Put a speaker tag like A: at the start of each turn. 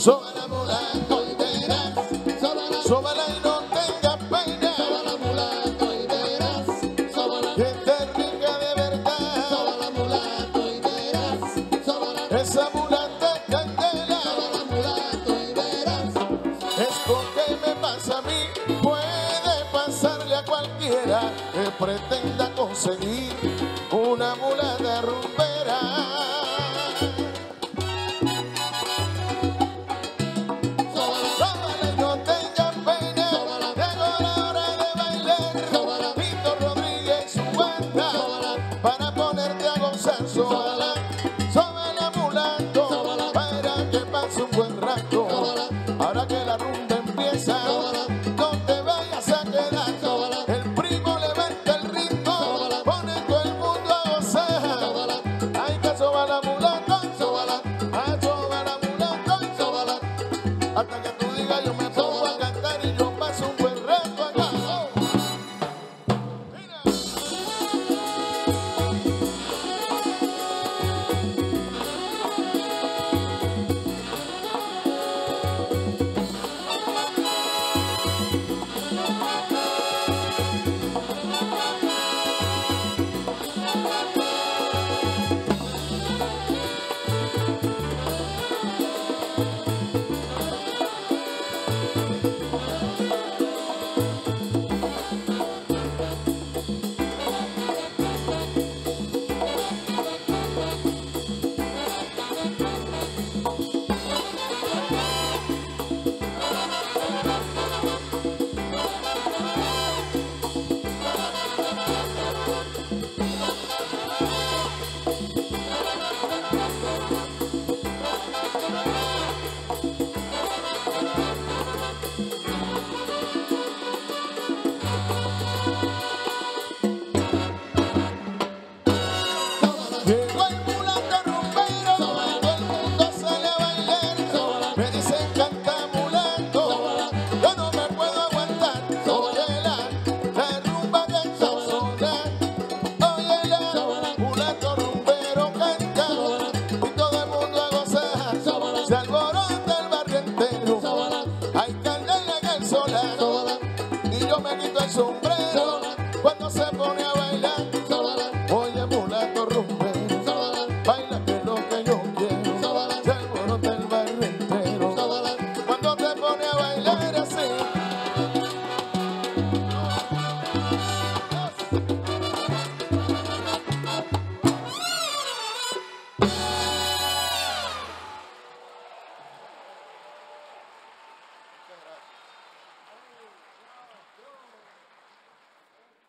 A: Sobran la mulata y verás, sobran la y no tenga peina. Sobre la mulata y verás, sobre la que termine de verdad. Sobre la mulata y verás, esa mulata candela. Sobre la mulata y verás, es con que me pasa a mí puede pasarle a cualquiera que pretenda conseguir una mulata rumera. buen rato. so